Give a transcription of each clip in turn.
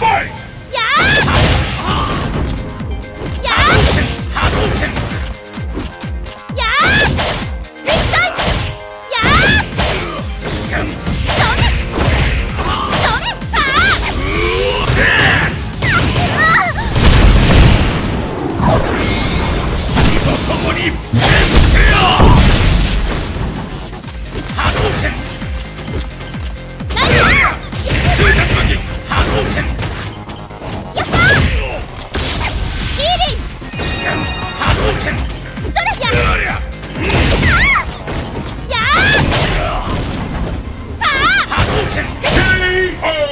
Fight!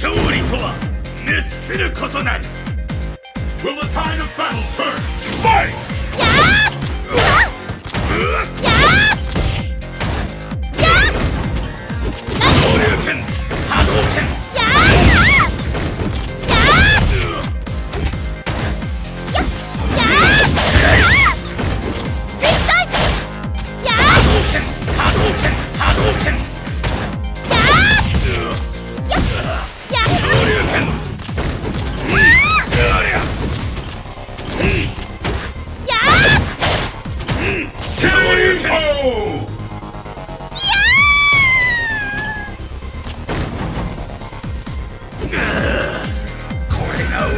勝利とは滅することなり Will the tide of battle turn? Fight!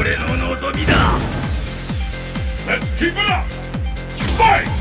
俺の望みだ Let's keep it up! Fight!